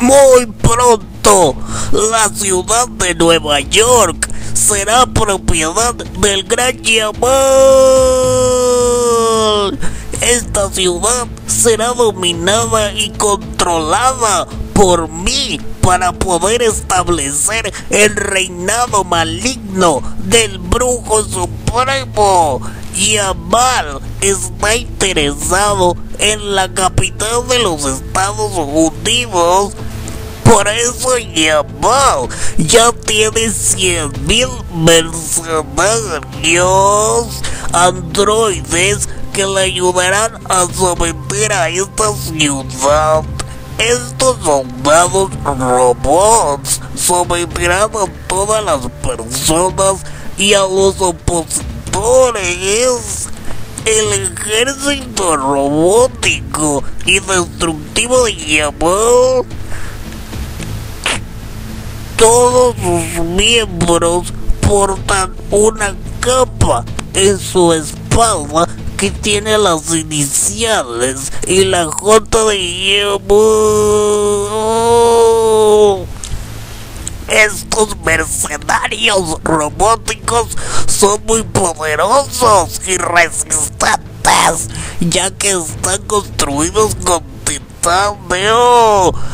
Muy pronto, la ciudad de Nueva York será propiedad del Gran Yamal. Esta ciudad será dominada y controlada por mí para poder establecer el reinado maligno del brujo supremo. Yamal está interesado en la capital de los Estados Unidos. Por eso Yamal ya tiene 100 mil mercenarios androides que le ayudarán a someter a esta ciudad. Estos soldados robots someterán a todas las personas y a los opositores. El ejército robótico y destructivo de Yamal. Todos sus miembros portan una capa en su espalda que tiene las iniciales y la J de Yamal. Estos mercenarios robóticos son muy poderosos y resistentes, ya que están construidos con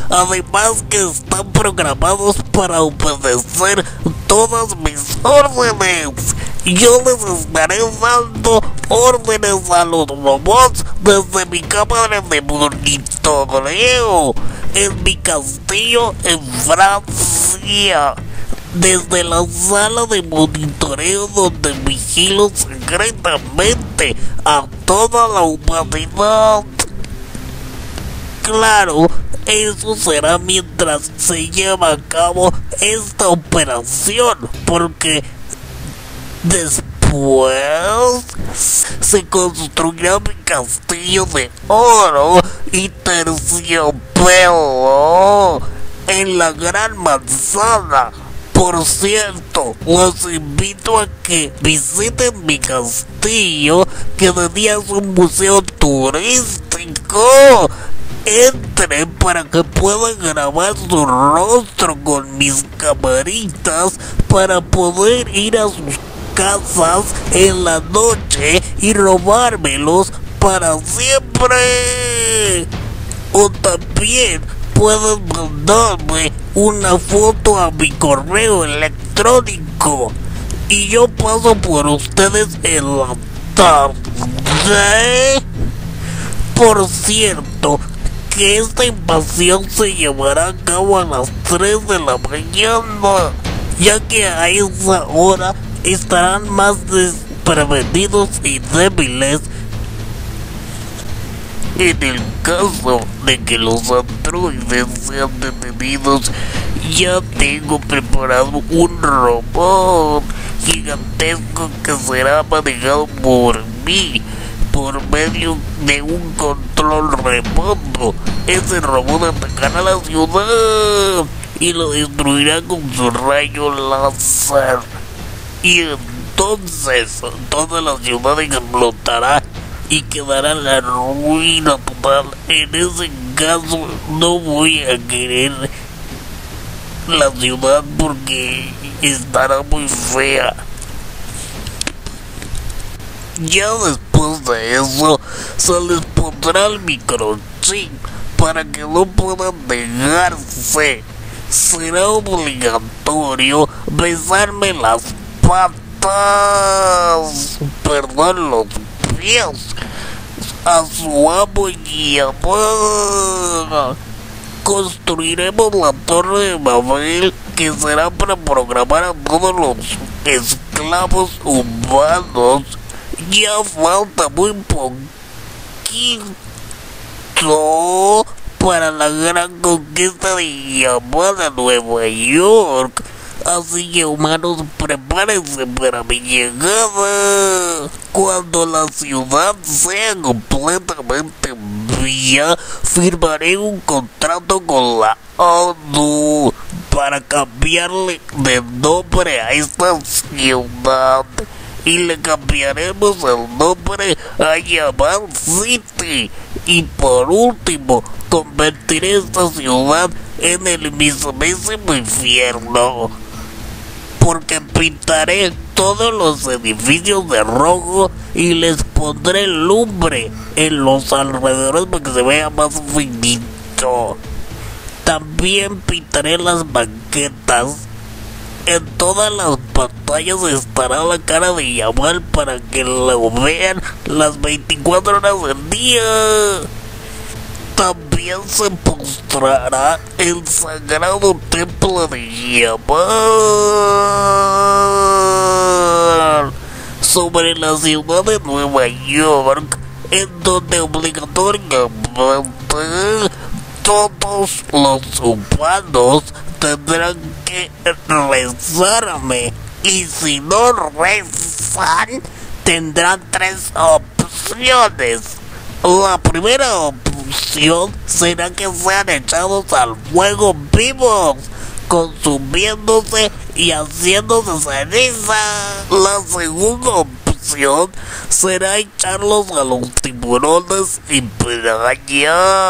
Además que están programados para obedecer todas mis órdenes. Yo les estaré dando órdenes a los robots desde mi cámara de monitoreo en mi castillo en Francia. Desde la sala de monitoreo donde vigilo secretamente a toda la humanidad. Claro, eso será mientras se lleva a cabo esta operación, porque después se construirá mi castillo de oro y terciopelo en la gran manzana. Por cierto, los invito a que visiten mi castillo, que de día es un museo turístico. Entre para que puedan grabar su rostro con mis camaritas para poder ir a sus casas en la noche y robármelos para siempre. O también pueden mandarme una foto a mi correo electrónico y yo paso por ustedes en la tarde. Por cierto, que esta invasión se llevará a cabo a las 3 de la mañana, ya que a esa hora estarán más desprevenidos y débiles. En el caso de que los androides sean detenidos, ya tengo preparado un robot gigantesco que será manejado por mí por medio de un control remoto. Ese robot atacará la ciudad y lo destruirá con su rayo láser. Y entonces toda la ciudad explotará y quedará la ruina total. En ese caso no voy a querer la ciudad porque estará muy fea. Ya después de eso se les pondrá el microchip para que no puedan negarse. Será obligatorio besarme las patas, perdón, los pies a su amo y amor. Construiremos la torre de Babel que será para programar a todos los esclavos humanos ya falta muy poquito para la gran conquista de llamada Nueva York. Así que humanos, prepárense para mi llegada. Cuando la ciudad sea completamente mía, firmaré un contrato con la ONU para cambiarle de nombre a esta ciudad y le cambiaremos el nombre a Yamal City Y por último, convertiré esta ciudad en el mismísimo infierno. Porque pintaré todos los edificios de rojo y les pondré lumbre en los alrededores para que se vea más finito. También pintaré las banquetas. En todas las pantallas estará la cara de Yamal para que lo vean las 24 horas del día. También se postrará el sagrado templo de Yamal sobre la ciudad de Nueva York, en donde obligatoriamente todos los humanos tendrán que rezarme. Y si no rezan, tendrán tres opciones. La primera opción será que sean echados al fuego vivos, consumiéndose y haciéndose ceniza. La segunda opción será echarlos a los tiburones y pirañas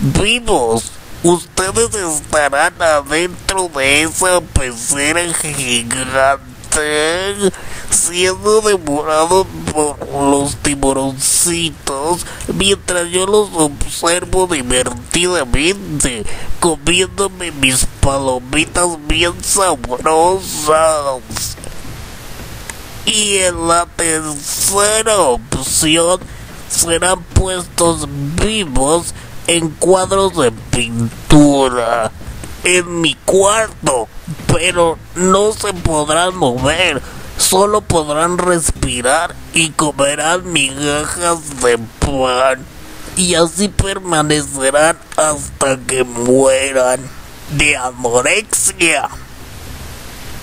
vivos. Ustedes estarán adentro de esa pecera gigante, siendo devorados por los tiburoncitos, mientras yo los observo divertidamente, comiéndome mis palomitas bien sabrosas. Y en la tercera opción serán puestos vivos en cuadros de en mi cuarto, pero no se podrán mover, solo podrán respirar y comerán migajas de pan. Y así permanecerán hasta que mueran de anorexia.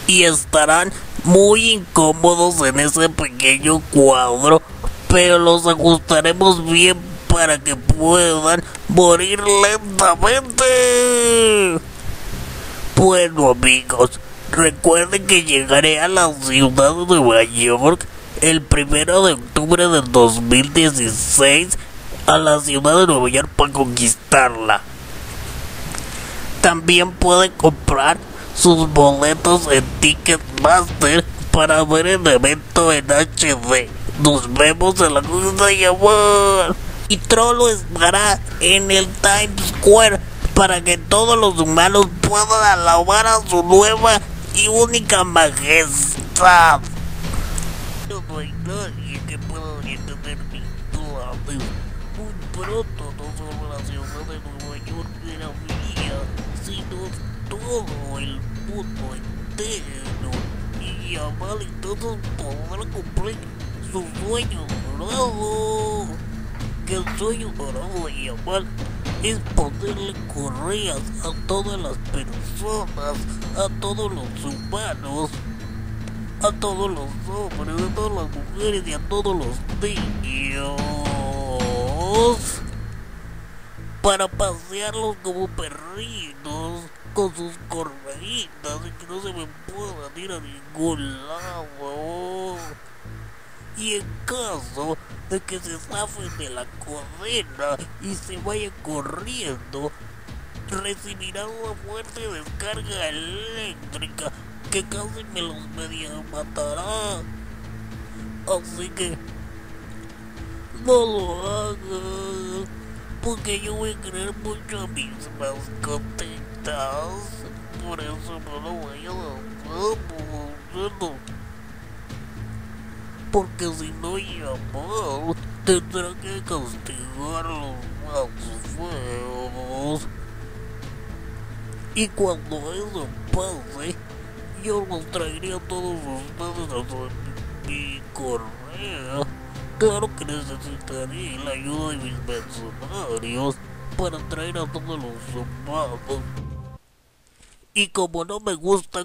Y estarán muy incómodos en ese pequeño cuadro, pero los ajustaremos bien para que puedan morir lentamente. Bueno amigos, recuerden que llegaré a la ciudad de Nueva York el primero de octubre del 2016 a la ciudad de Nueva York para conquistarla. También pueden comprar sus boletos en Ticketmaster para ver el evento en HD. Nos vemos en la cruz de llamar y Trollo estará en el Times Square para que todos los humanos puedan alabar a su nueva y única majestad. No hay nadie que pueda entender mi clave. Muy pronto no solo la ciudad de Nueva York será mía, sino todo el mundo entero. Y Yamal y todos podrán cumplir sus sueños dorados que el sueño dorado de Yamal es ponerle correas a todas las personas, a todos los humanos, a todos los hombres, a todas las mujeres y a todos los niños. Para pasearlos como perritos con sus correitas y que no se me puedan ir a ningún lado. Y en caso de que se zafen de la cadena y se vayan corriendo, recibirán una fuerte descarga eléctrica que casi me los medio matará. Así que no lo hagan, porque yo voy a querer mucho a mis mascotitas. Por eso no lo voy a hacer porque si no llamó, tendrá que castigarlos más feos. Y cuando eso pase, yo los traeré a todos ustedes a mi correo. Claro que necesitaré la ayuda de mis mercenarios para traer a todos los humanos. Y como no me gustan